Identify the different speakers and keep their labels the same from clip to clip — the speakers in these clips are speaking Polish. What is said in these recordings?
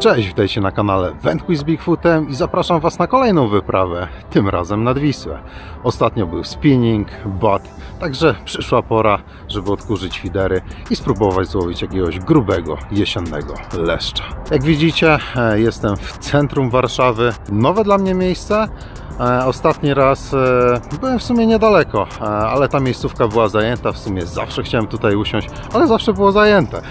Speaker 1: Cześć, witajcie na kanale Wędkuj z Bigfootem i zapraszam Was na kolejną wyprawę, tym razem nad Wisłę. Ostatnio był spinning, bat, także przyszła pora, żeby odkurzyć fidery i spróbować złowić jakiegoś grubego, jesiennego leszcza. Jak widzicie, e, jestem w centrum Warszawy, nowe dla mnie miejsce, E, Ostatni raz e, byłem w sumie niedaleko, ale ta miejscówka była zajęta. W sumie zawsze chciałem tutaj usiąść, ale zawsze było zajęte.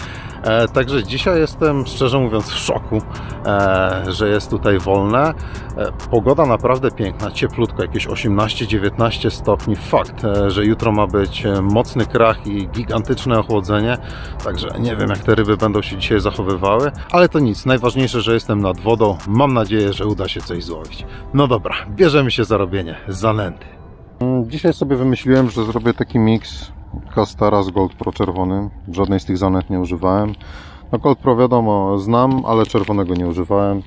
Speaker 1: E, Także dzisiaj jestem szczerze mówiąc w szoku, e, że jest tutaj wolne. E, Pogoda naprawdę piękna, cieplutko, jakieś 18-19 stopni. Fakt, e, że jutro ma być e, mocny krach i gigantyczne ochłodzenie, także nie wiem jak te ryby będą się dzisiaj zachowywały, ale to nic. Najważniejsze, że jestem nad wodą. Mam nadzieję, że uda się coś złowić. No dobra, bierzemy się za robienie zanęty. Dzisiaj sobie wymyśliłem, że zrobię taki miks Castara z Gold Pro czerwonym. Żadnej z tych zanęt nie używałem. No Gold Pro wiadomo, znam, ale czerwonego nie używałem.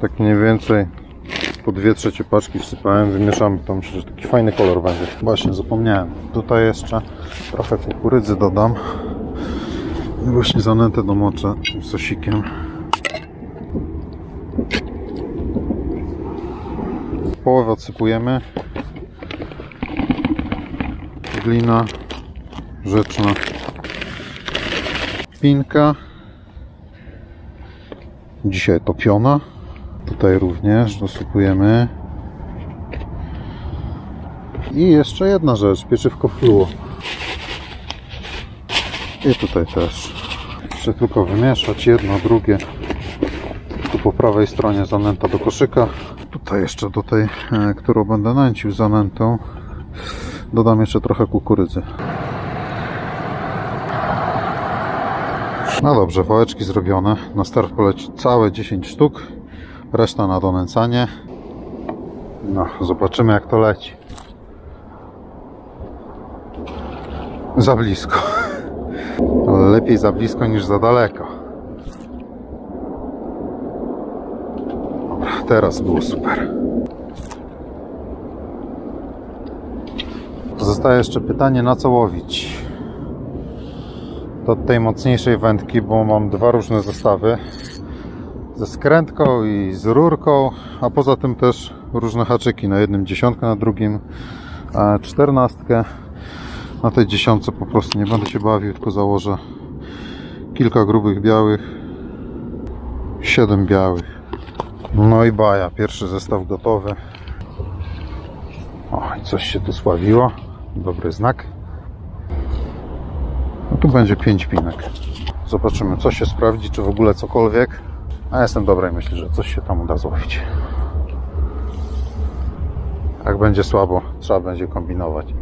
Speaker 1: Tak mniej więcej po dwie trzecie paczki wsypałem, wymieszamy to, myślę, że taki fajny kolor będzie. Właśnie, zapomniałem. Tutaj jeszcze trochę kukurydzy dodam. I właśnie zanętę domoczę tym sosikiem. Połowę odsypujemy. Glina rzeczna. Pinka. Dzisiaj topiona. Tutaj również dosypujemy. I jeszcze jedna rzecz, pieczywko fluo. I tutaj też. Jeszcze tylko wymieszać jedno, drugie. Tu po prawej stronie zanęta do koszyka. Tutaj jeszcze do tej, e, którą będę nęcił zanętą, dodam jeszcze trochę kukurydzy. No dobrze, wałeczki zrobione. Na start poleci całe 10 sztuk. Reszta na donęcanie. No, zobaczymy jak to leci. Za blisko. Lepiej za blisko niż za daleko. Dobra, teraz było super. Pozostaje jeszcze pytanie, na co łowić. Do tej mocniejszej wędki, bo mam dwa różne zestawy. Ze skrętką i z rurką, a poza tym też różne haczyki. Na jednym dziesiątkę, na drugim czternastkę. Na tej dziesiątce po prostu nie będę się bawił, tylko założę kilka grubych białych, siedem białych. No i baja, pierwszy zestaw gotowy. O, i coś się tu sławiło. Dobry znak. No tu będzie 5 pinek. Zobaczymy, co się sprawdzi, czy w ogóle cokolwiek. A jestem dobrej myśli, że coś się tam uda złowić. Jak będzie słabo, trzeba będzie kombinować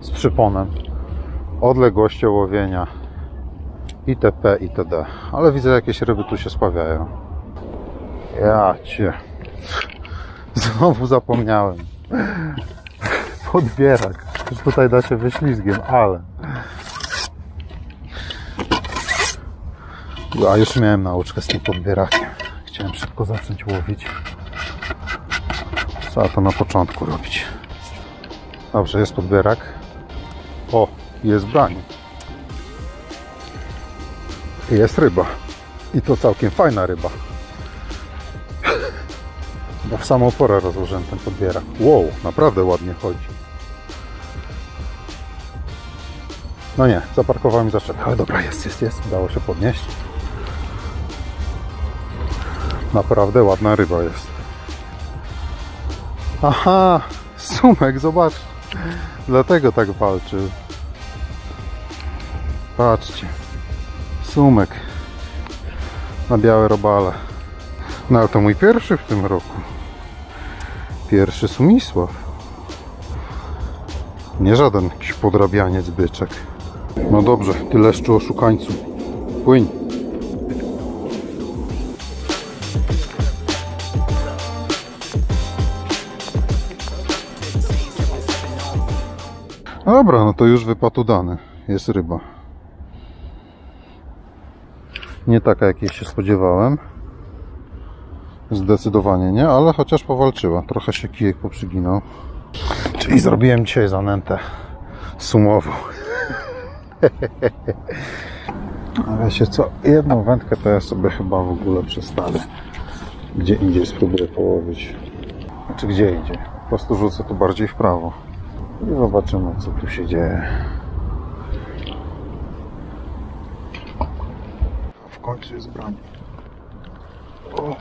Speaker 1: z przyponem, odległością łowienia itp. itd. Ale widzę, jakieś ryby tu się spławiają. Ja cię. Znowu zapomniałem. Podbierak. Już tutaj da się wyślizgiem, ale. A już miałem nauczkę z tym podbierakiem. Chciałem szybko zacząć łowić. Trzeba to na początku robić. Dobrze, jest podbierak. O, jest brań. Jest ryba. I to całkiem fajna ryba. Bo w samą porę rozłożyłem ten podbierak. Wow, naprawdę ładnie chodzi. No nie, zaparkowałem i zaczepkę. Ale dobra, jest, jest, jest. Udało się podnieść. Naprawdę ładna ryba jest. Aha, sumek, zobacz. Dlatego tak walczył. Patrzcie. Sumek. Na białe robale. No ale to mój pierwszy w tym roku. Pierwszy Sumisław. Nie żaden jakiś podrabianiec byczek. No dobrze, ty leszczu oszukańcu. Płyń. Dobra, no to już wypadł udany. Jest ryba. Nie taka, jakiej się spodziewałem. Zdecydowanie nie, ale chociaż powalczyła. Trochę się kijek poprzyginał. Czyli zrobiłem dzisiaj zanętę sumową. A wiecie co, jedną wędkę to ja sobie chyba w ogóle przestawię. Gdzie indziej spróbuję połowić. Znaczy gdzie indziej. Po prostu rzucę tu bardziej w prawo. I zobaczymy co tu się dzieje. W końcu jest branie. O.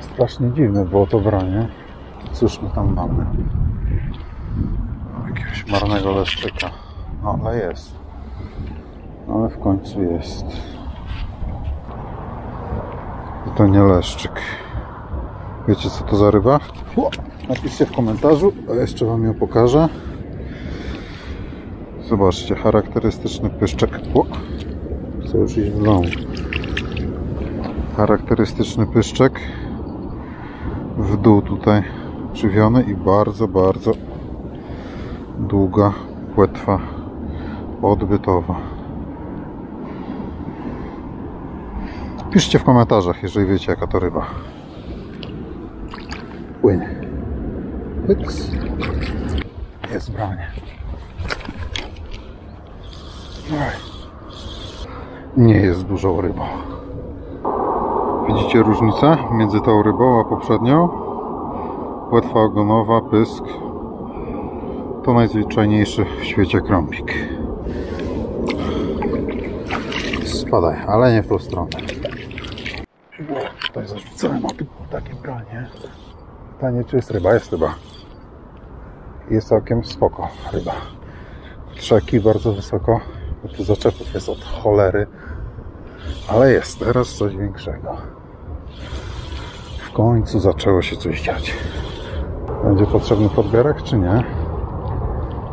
Speaker 1: Strasznie dziwne było to branie. Cóż my tam mamy? Marnego leszczyka. No ale jest. Ale w końcu jest. I to nie leszczyk. Wiecie co to za ryba? O, napiszcie w komentarzu, a jeszcze Wam ją pokażę. Zobaczcie, charakterystyczny pyszczek. O, chcę już iść w dół. Charakterystyczny pyszczek. W dół tutaj żywiony i bardzo, bardzo długa płetwa odbytowa. Piszcie w komentarzach, jeżeli wiecie jaka to ryba. Płynie. Pyks. Jest branie. Nie jest dużą rybą. Widzicie różnicę między tą rybą a poprzednią? Płetwa ogonowa, pysk. To najzwyczajniejszy w świecie krąpik. Spadaj, ale nie w tą stronę. Tutaj zarzucałem, tu takie branie. Pytanie, czy jest ryba? Jest ryba. Jest całkiem spoko ryba. Trzeki bardzo wysoko, bo tu zaczepów jest od cholery. Ale jest teraz coś większego. W końcu zaczęło się coś dziać. Będzie potrzebny podbierak, czy nie?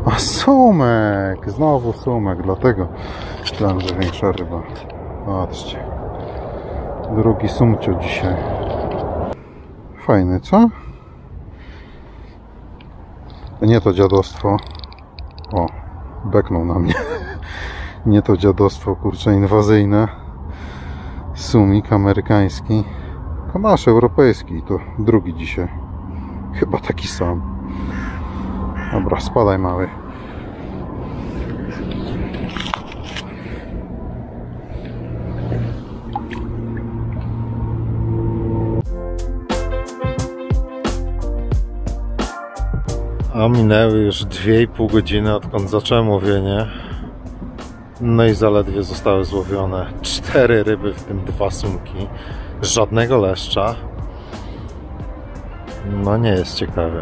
Speaker 1: A sumek! Znowu sumek, dlatego myślałem, że większa ryba. Patrzcie. Drugi sumcio dzisiaj. Fajny, co? Nie to dziadostwo. O, beknął na mnie. Nie to dziadostwo, kurczę, inwazyjne. Sumik amerykański. To nasz europejski, to drugi dzisiaj. Chyba taki sam. Dobra, spadaj mały. A minęły już 2,5 godziny odkąd zacząłem łowienie. No i zaledwie zostały złowione cztery ryby, w tym dwa sumki. Żadnego leszcza. No nie jest ciekawie.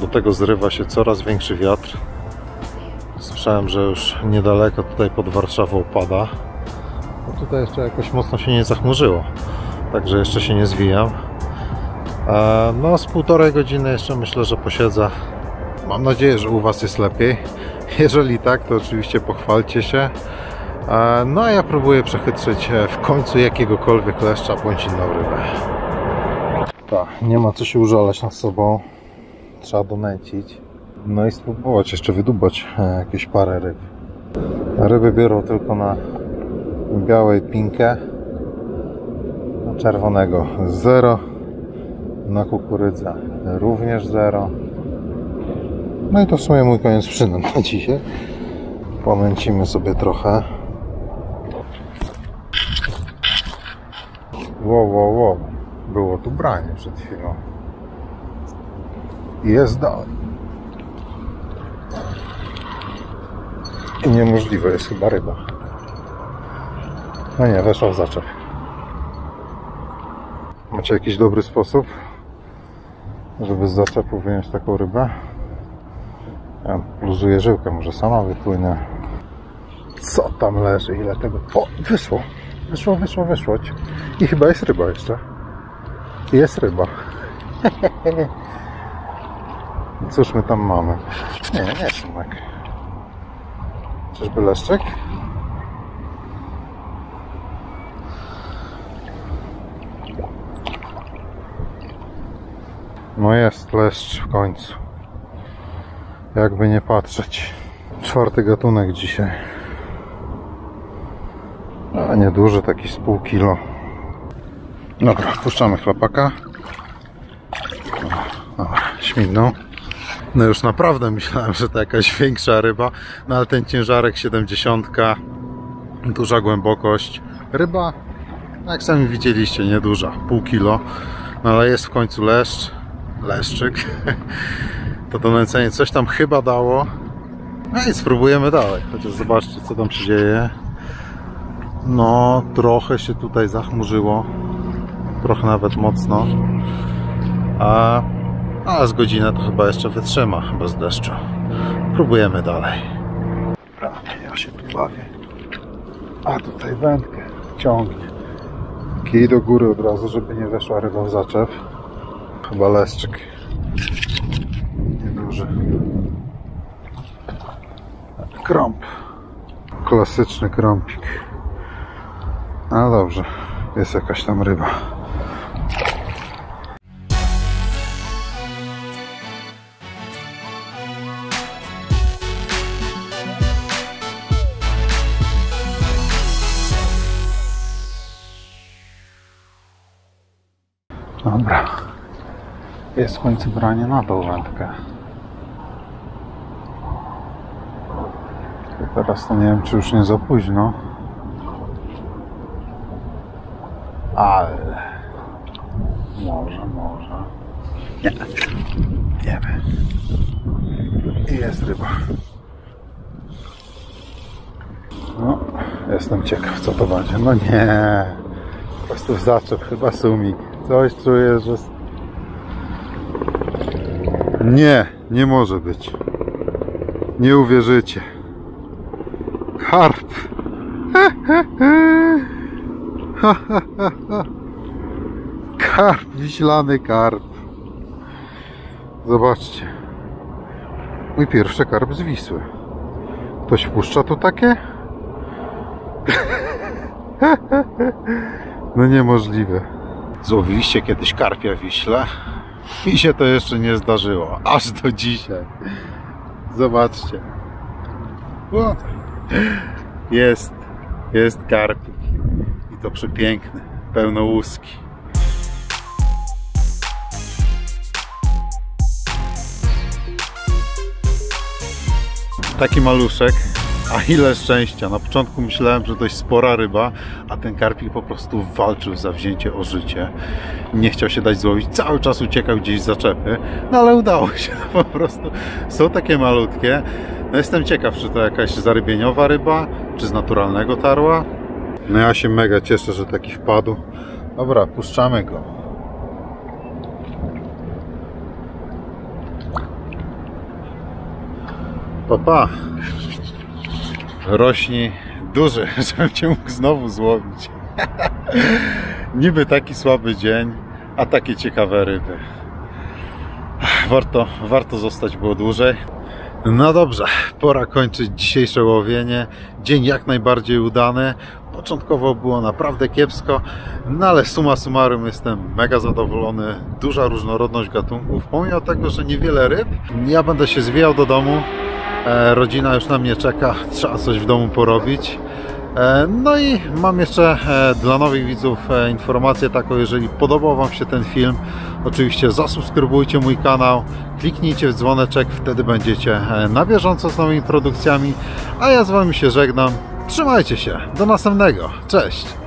Speaker 1: Do tego zrywa się coraz większy wiatr. Słyszałem, że już niedaleko tutaj pod Warszawą pada. No tutaj jeszcze jakoś mocno się nie zachmurzyło. Także jeszcze się nie zwijam. E, No z półtorej godziny jeszcze myślę, że posiedzę. Mam nadzieję, że u Was jest lepiej. Jeżeli tak, to oczywiście pochwalcie się. E, No a ja próbuję przechytrzyć e, w końcu jakiegokolwiek leszcza bądź inną rybę. Tak, nie ma co się użalać nad sobą. Trzeba donęcić. No i spróbować jeszcze wydubać e, jakieś parę ryb. Ryby biorą tylko na białej pinkę. Na czerwonego zero. Na kukurydzę również zero. No i to w sumie mój koniec przynam na dzisiaj. Pomęcimy sobie trochę. Wow, wow, wow. Było tu branie przed chwilą. Jest dalej. I niemożliwe jest chyba ryba. No nie, weszła w zaczep. Macie jakiś dobry sposób, żeby z zaczepu wyjąć taką rybę? Ja luzuję żyłkę, może sama wypłynę. Co tam leży? Ile tego? O, wyszło. Wyszło, wyszło, wyszło. I chyba jest ryba jeszcze. Jest ryba. Cóż my tam mamy? Nie, nie sumek. Czyżby leszczek? No jest leszcz w końcu. Jakby nie patrzeć. Czwarty gatunek dzisiaj. A nieduży, taki z pół kilo. Dobra, puszczamy chlapaka. Dobra, śmignął. No już naprawdę myślałem, że to jakaś większa ryba, no ale ten ciężarek 70, duża głębokość. Ryba, jak sami widzieliście, nieduża, pół kilo, no ale jest w końcu leszcz, leszczyk. To donęcenie coś tam chyba dało. No i spróbujemy dalej, chociaż zobaczcie co tam się dzieje. No, trochę się tutaj zachmurzyło, trochę nawet mocno. A a z godzinę to chyba jeszcze wytrzyma bez deszczu. Próbujemy dalej. Prawie, ja się tu bawię. A tutaj wędkę ciągnie. Kij do góry od razu, żeby nie weszła ryba w zaczep. Chyba leszczyk. Nieduży. Krąb. Klasyczny krąpik. No dobrze, jest jakaś tam ryba. Jest w końcu branie na tą wędkę. Teraz to nie wiem, czy już nie za późno. Ale... Może, może. Nie. Nie wiem. I jest ryba. No, jestem ciekaw, co to będzie. No nie. Po prostu zaczep, chyba sumik. Coś czuję, że... Nie, nie może być. Nie uwierzycie. Karp. Karp, wiślany karp. Zobaczcie. Mój pierwszy karp z Wisły. Ktoś wpuszcza tu takie? No niemożliwe. Złowiliście kiedyś karpia w Wiśle? Mi się to jeszcze nie zdarzyło. Aż do dzisiaj. Zobaczcie. O! Jest. Jest karpik. I to przepiękny. Pełno łuski. Taki maluszek. A ile szczęścia. Na początku myślałem, że dość spora ryba, a ten karpik po prostu walczył za wzięcie o życie. Nie chciał się dać złowić, cały czas uciekał gdzieś z zaczepy, no ale udało się po prostu. Są takie malutkie. No jestem ciekaw, czy to jakaś zarybieniowa ryba, czy z naturalnego tarła. No ja się mega cieszę, że taki wpadł. Dobra, puszczamy go. Papa. Rośnie duży, żebym cię mógł znowu złowić. Niby taki słaby dzień, a takie ciekawe ryby. Warto, warto zostać było dłużej. No dobrze, pora kończyć dzisiejsze łowienie. Dzień jak najbardziej udany. Początkowo było naprawdę kiepsko, no ale suma summarum jestem mega zadowolony. Duża różnorodność gatunków, pomimo tego, że niewiele ryb. Ja będę się zwijał do domu. E, rodzina już na mnie czeka, trzeba coś w domu porobić. E, No i mam jeszcze e, dla nowych widzów e, informację taką, jeżeli podobał Wam się ten film, oczywiście zasubskrybujcie mój kanał, kliknijcie w dzwoneczek, wtedy będziecie na bieżąco z nowymi produkcjami, a ja z Wami się żegnam. Trzymajcie się, do następnego, cześć!